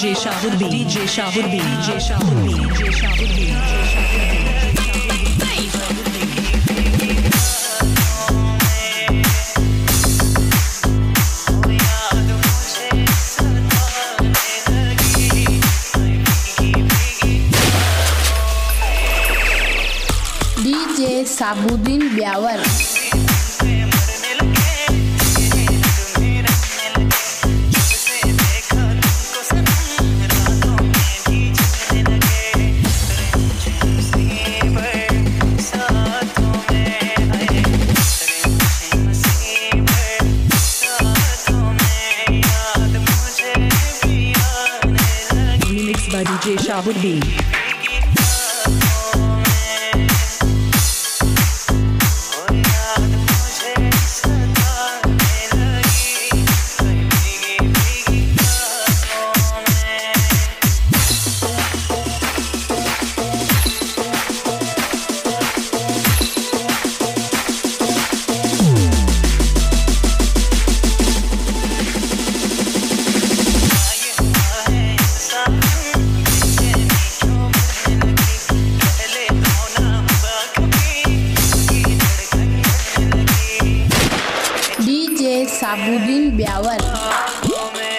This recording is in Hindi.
DJ Shahuddin, DJ Shahuddin, DJ Shahuddin, DJ Shahuddin, Sabuddin Beawar remixed by DJ Shahuddin. Sabudin Biawar. Oh, oh,